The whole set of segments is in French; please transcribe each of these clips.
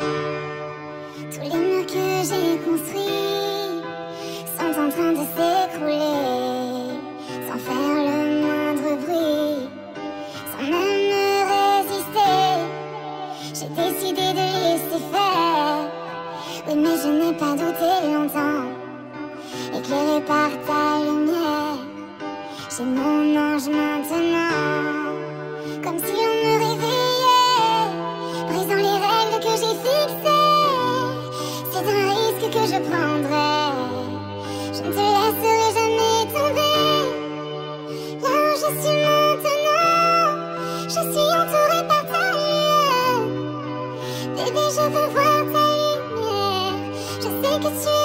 Tous les murs que j'ai construits sont en train de s'écrouler sans faire le moindre bruit, sans même me résister. J'ai décidé de laisser faire, oui, mais je n'ai pas douté longtemps. Éclairé par ta lumière, j'ai mon ange maintenant. que je prendrai. Je ne te laisserai jamais tomber. Là où je suis maintenant, je suis entourée par ta lueur. Bébé, je veux voir ta lumière. Je sais que tu es.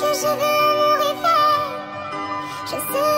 que je veux mourir faire. Je sais